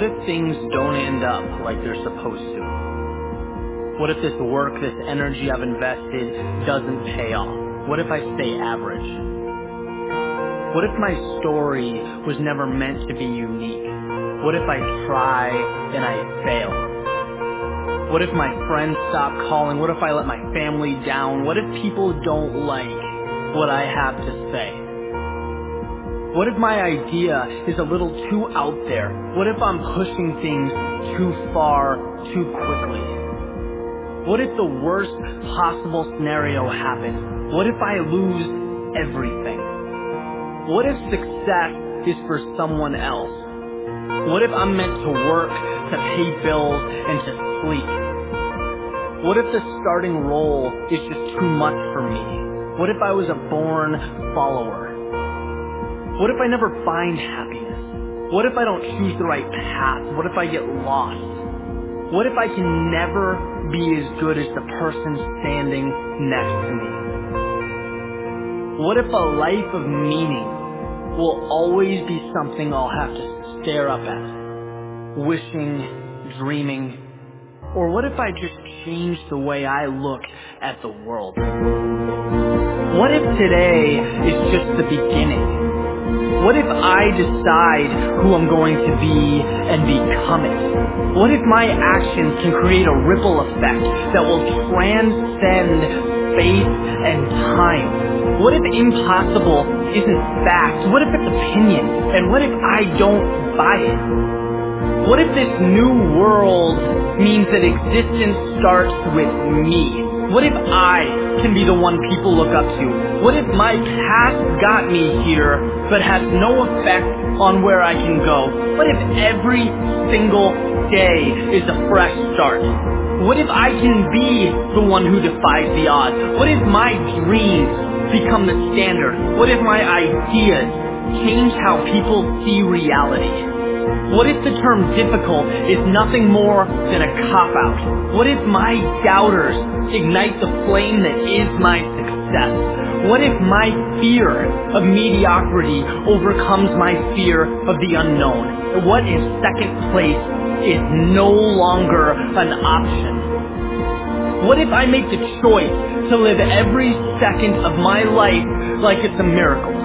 What if things don't end up like they're supposed to? What if this work, this energy I've invested doesn't pay off? What if I stay average? What if my story was never meant to be unique? What if I try and I fail? What if my friends stop calling? What if I let my family down? What if people don't like what I have to say? What if my idea is a little too out there? What if I'm pushing things too far, too quickly? What if the worst possible scenario happens? What if I lose everything? What if success is for someone else? What if I'm meant to work, to pay bills, and to sleep? What if the starting role is just too much for me? What if I was a born follower? What if I never find happiness? What if I don't choose the right path? What if I get lost? What if I can never be as good as the person standing next to me? What if a life of meaning will always be something I'll have to stare up at, wishing, dreaming, or what if I just change the way I look at the world? What if today is just the beginning? What if I decide who I'm going to be and become it? What if my actions can create a ripple effect that will transcend space and time? What if impossible isn't fact? What if it's opinion? And what if I don't buy it? What if this new world means that existence starts with me? What if I can be the one people look up to? What if my past got me here but has no effect on where I can go? What if every single day is a fresh start? What if I can be the one who defies the odds? What if my dreams become the standard? What if my ideas change how people see reality? What if the term difficult is nothing more than a cop out? What if my doubters ignite the flame that is my success? What if my fear of mediocrity overcomes my fear of the unknown? What if second place is no longer an option? What if I make the choice to live every second of my life like it's a miracle?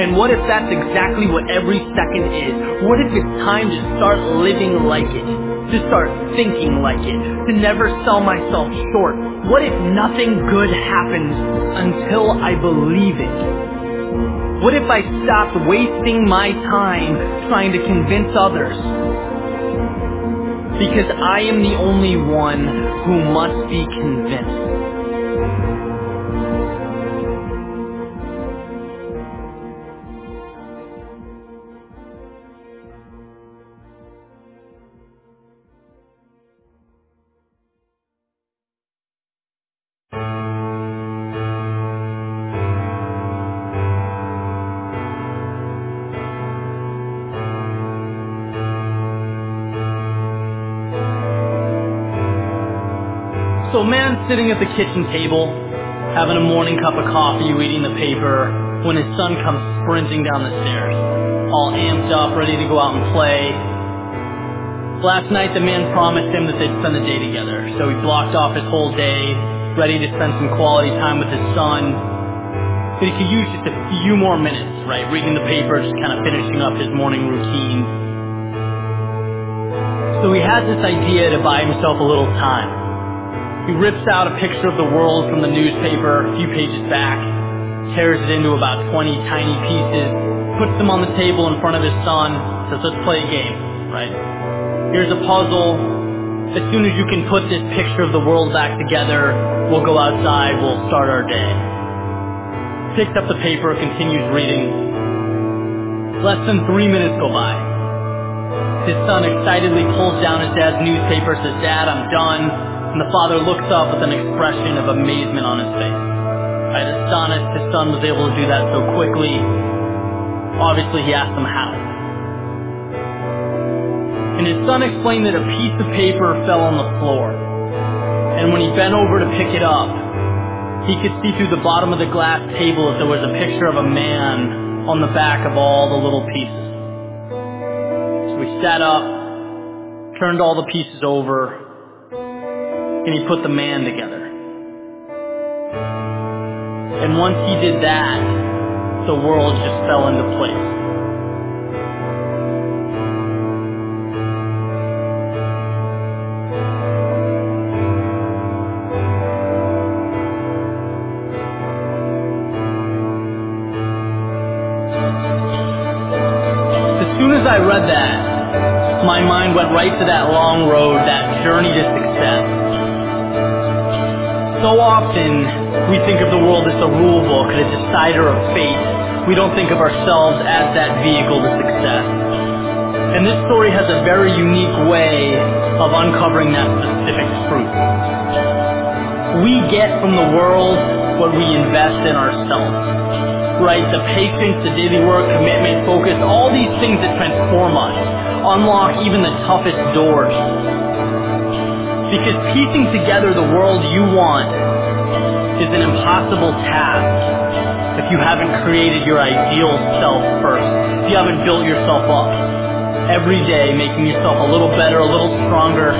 And what if that's exactly what every second is? What if it's time to start living like it? To start thinking like it? To never sell myself short? What if nothing good happens until I believe it? What if I stopped wasting my time trying to convince others? Because I am the only one who must be convinced. So man sitting at the kitchen table, having a morning cup of coffee, reading the paper, when his son comes sprinting down the stairs, all amped up, ready to go out and play. Last night the man promised him that they'd spend the day together, so he blocked off his whole day, ready to spend some quality time with his son. But he could use just a few more minutes, right? Reading the paper, just kind of finishing up his morning routine. So he has this idea to buy himself a little time. He rips out a picture of the world from the newspaper a few pages back, tears it into about 20 tiny pieces, puts them on the table in front of his son, says, let's play a game, right? Here's a puzzle. As soon as you can put this picture of the world back together, we'll go outside, we'll start our day. Picks up the paper, continues reading. Less than three minutes go by. His son excitedly pulls down his dad's newspaper, says, Dad, I'm done. And the father looks up with an expression of amazement on his face. Right, astonished his son was able to do that so quickly. Obviously, he asked him how. And his son explained that a piece of paper fell on the floor. And when he bent over to pick it up, he could see through the bottom of the glass table that there was a picture of a man on the back of all the little pieces. So he sat up, turned all the pieces over, and he put the man together. And once he did that, the world just fell into place. As soon as I read that, my mind went right to that long road, that journey to success. So often, we think of the world as a rule book, a decider of fate. We don't think of ourselves as that vehicle to success. And this story has a very unique way of uncovering that specific truth. We get from the world what we invest in ourselves right? The patience, the daily work, commitment, focus, all these things that transform us, unlock even the toughest doors. Because piecing together the world you want is an impossible task if you haven't created your ideal self first, if you haven't built yourself up every day, making yourself a little better, a little stronger.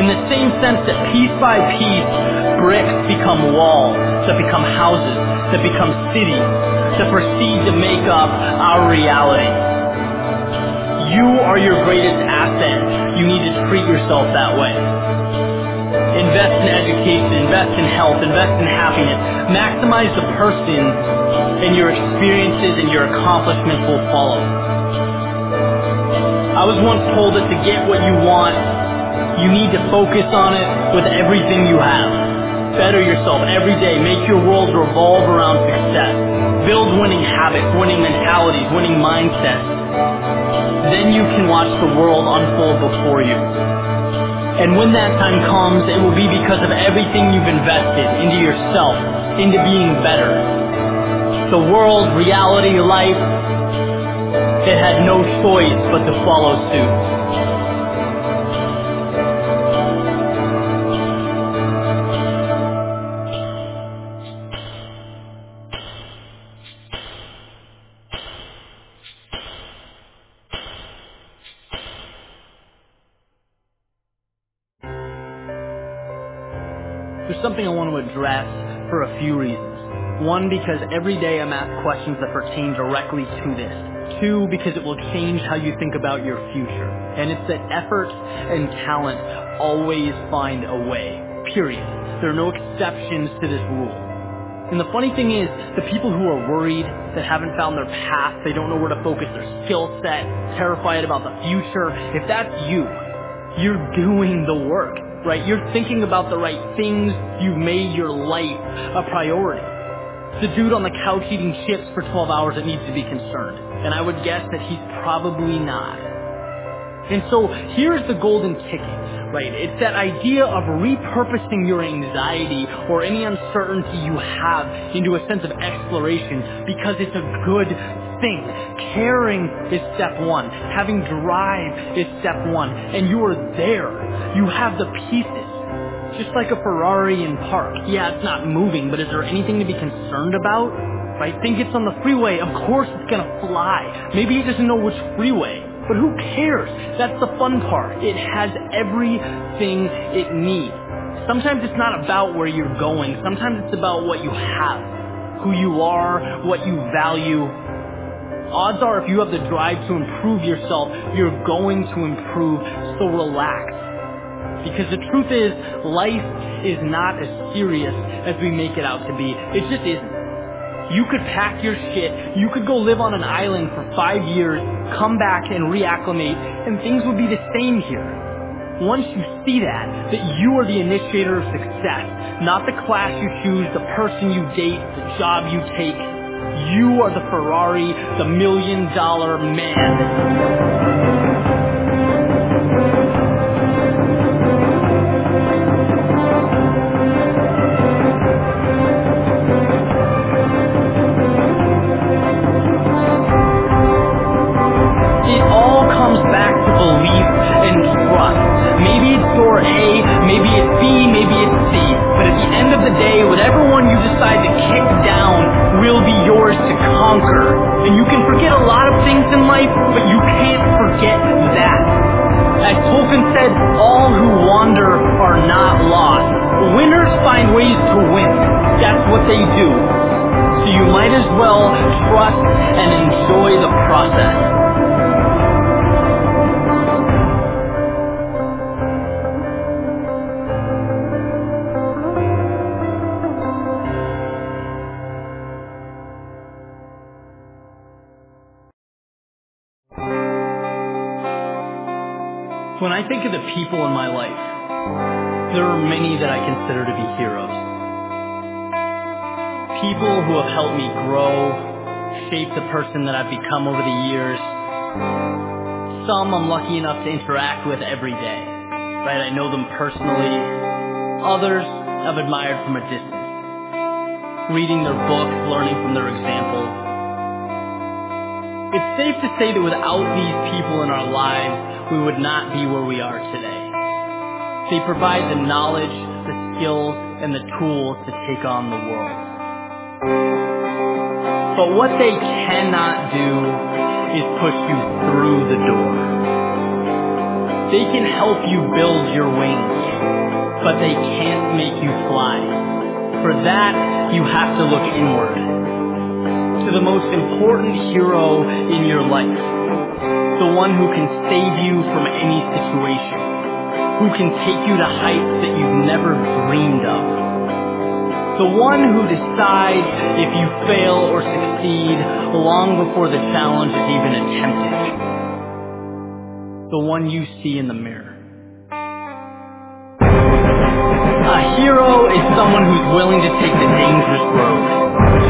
In the same sense that piece by piece, bricks become walls, that become houses, that become cities, that proceed to make up our reality. You are your greatest asset. You need to treat yourself that way. Invest in education, invest in health, invest in happiness. Maximize the person, and your experiences and your accomplishments will follow. I was once told that to get what you want, you need to focus on it with everything you have. Better yourself every day. Make your world revolve around success. Build winning habits, winning mentalities, winning mindsets. Then you can watch the world unfold before you. And when that time comes, it will be because of everything you've invested into yourself, into being better. The world, reality, life, it had no choice but to follow suit. Something I want to address for a few reasons. One, because every day I'm asked questions that pertain directly to this. Two, because it will change how you think about your future. And it's that effort and talent always find a way. Period. There are no exceptions to this rule. And the funny thing is, the people who are worried, that haven't found their path, they don't know where to focus their skill set, terrified about the future, if that's you, you're doing the work, right? You're thinking about the right things, you've made your life a priority. The dude on the couch eating chips for 12 hours that needs to be concerned. And I would guess that he's probably not. And so here's the golden ticket, right? It's that idea of repurposing your anxiety or any uncertainty you have into a sense of exploration because it's a good Caring is step one. Having drive is step one. And you are there. You have the pieces. Just like a Ferrari in park. Yeah, it's not moving, but is there anything to be concerned about? Right? Think it's on the freeway. Of course it's gonna fly. Maybe it doesn't know which freeway. But who cares? That's the fun part. It has everything it needs. Sometimes it's not about where you're going. Sometimes it's about what you have, who you are, what you value. Odds are if you have the drive to improve yourself, you're going to improve. So relax. Because the truth is, life is not as serious as we make it out to be. It just isn't. You could pack your shit, you could go live on an island for five years, come back and reacclimate, and things would be the same here. Once you see that, that you are the initiator of success, not the class you choose, the person you date, the job you take, you are the Ferrari, the million dollar man. I think of the people in my life, there are many that I consider to be heroes. People who have helped me grow, shape the person that I've become over the years. Some I'm lucky enough to interact with every day, right? I know them personally. Others I've admired from a distance, reading their books, learning from their examples. It's safe to say that without these people in our lives, we would not be where we are today. They provide the knowledge, the skills, and the tools to take on the world. But what they cannot do is push you through the door. They can help you build your wings, but they can't make you fly. For that, you have to look inward to the most important hero in your life the one who can save you from any situation, who can take you to heights that you've never dreamed of. The one who decides if you fail or succeed long before the challenge is even attempted. The one you see in the mirror. A hero is someone who's willing to take the dangerous road,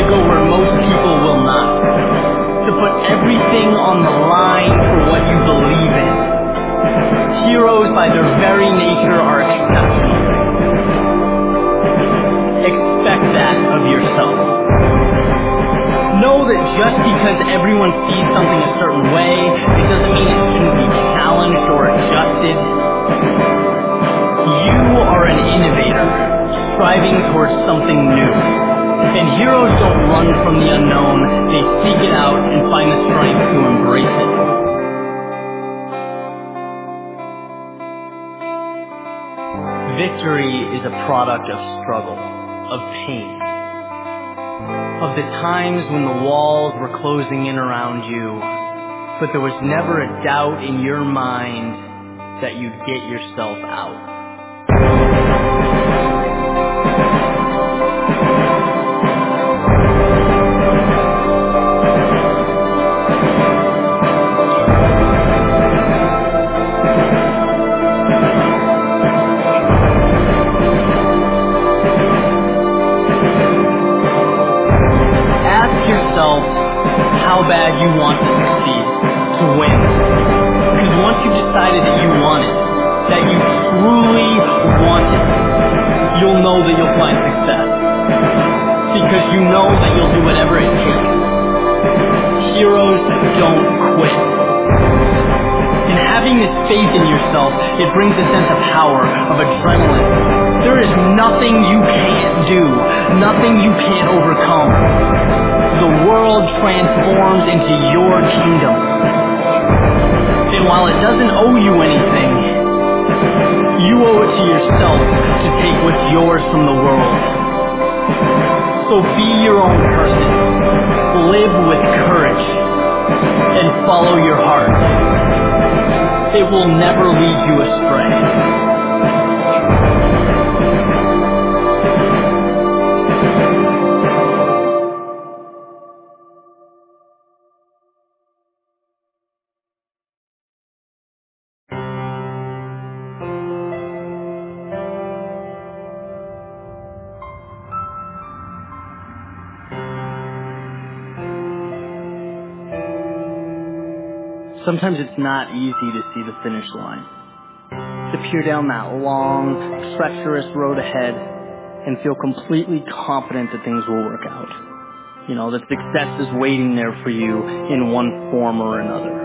to go where most people will not, to put everything on the line for what you believe in. Heroes by their very nature are exceptional. Expect that of yourself. Know that just because everyone sees something a certain way, it doesn't mean it shouldn't be challenged or adjusted. You are an innovator, striving towards something new. And heroes don't run from the unknown, they seek it out and find the strength to embrace it. Victory is a product of struggle, of pain, of the times when the walls were closing in around you, but there was never a doubt in your mind that you'd get yourself out. Bad you want to succeed, to win. Because once you've decided that you want it, that you truly want it, you'll know that you'll find success. Because you know that you'll do whatever it takes. Heroes don't quit. And having this faith in yourself, it brings a sense of power, of adrenaline. There is nothing you can't do, nothing you can't overcome the world transforms into your kingdom. And while it doesn't owe you anything, you owe it to yourself to take what's yours from the world. So be your own person. Live with courage. And follow your heart. It will never lead you astray. Sometimes it's not easy to see the finish line. To peer down that long, treacherous road ahead and feel completely confident that things will work out. You know, that success is waiting there for you in one form or another.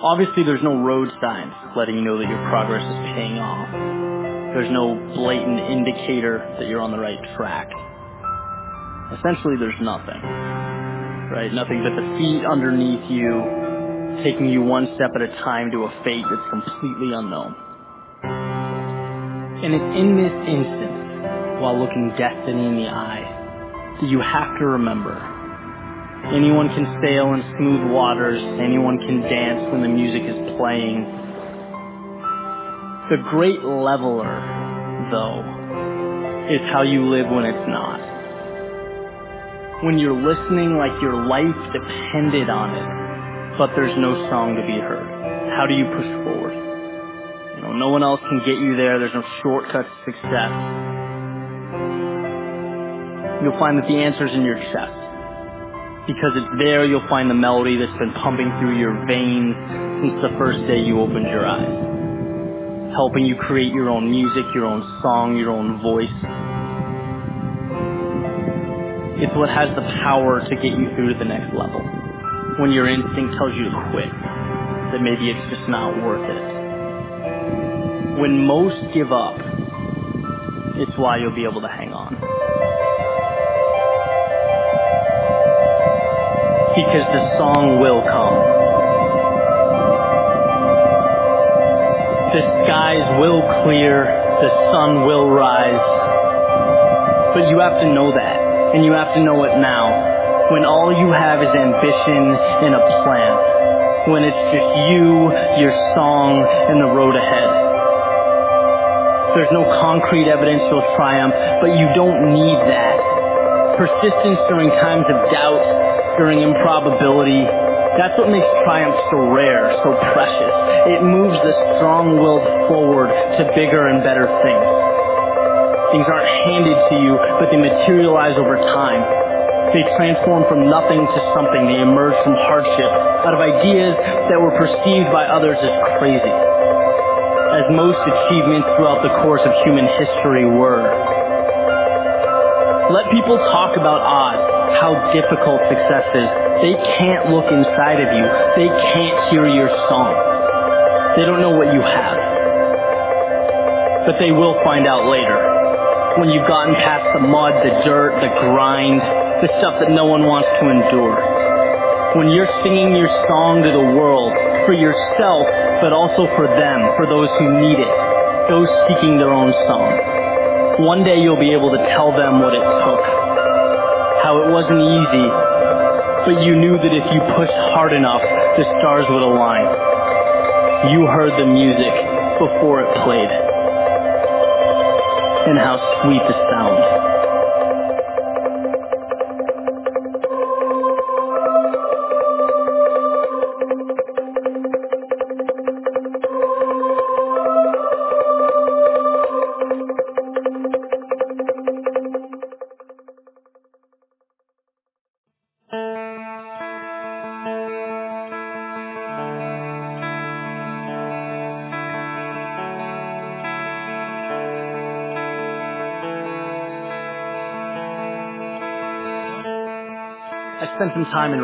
Obviously, there's no road signs letting you know that your progress is paying off. There's no blatant indicator that you're on the right track. Essentially, there's nothing right? Nothing but the feet underneath you, taking you one step at a time to a fate that's completely unknown. And it's in this instant, while looking destiny in the eye that you have to remember. Anyone can sail in smooth waters, anyone can dance when the music is playing. The great leveler, though, is how you live when it's not. When you're listening like your life depended on it, but there's no song to be heard. How do you push forward? You know, no one else can get you there. There's no shortcut to success. You'll find that the answer's in your chest. Because it's there you'll find the melody that's been pumping through your veins since the first day you opened your eyes. Helping you create your own music, your own song, your own voice. It's what has the power to get you through to the next level. When your instinct tells you to quit, that maybe it's just not worth it. When most give up, it's why you'll be able to hang on. Because the song will come. The skies will clear, the sun will rise. But you have to know that, and you have to know it now, when all you have is ambition and a plan. When it's just you, your song, and the road ahead. There's no concrete evidence you'll triumph, but you don't need that. Persistence during times of doubt, during improbability, that's what makes triumph so rare, so precious. It moves the strong-willed forward to bigger and better things. Things aren't handed to you, but they materialize over time. They transform from nothing to something. They emerge from hardship, out of ideas that were perceived by others as crazy. As most achievements throughout the course of human history were. Let people talk about odds how difficult success is. They can't look inside of you. They can't hear your song. They don't know what you have. But they will find out later. When you've gotten past the mud, the dirt, the grind, the stuff that no one wants to endure. When you're singing your song to the world, for yourself, but also for them, for those who need it, those seeking their own song. One day you'll be able to tell them what it took how it wasn't easy, but you knew that if you pushed hard enough, the stars would align. You heard the music before it played. And how sweet the sound. I spent some time in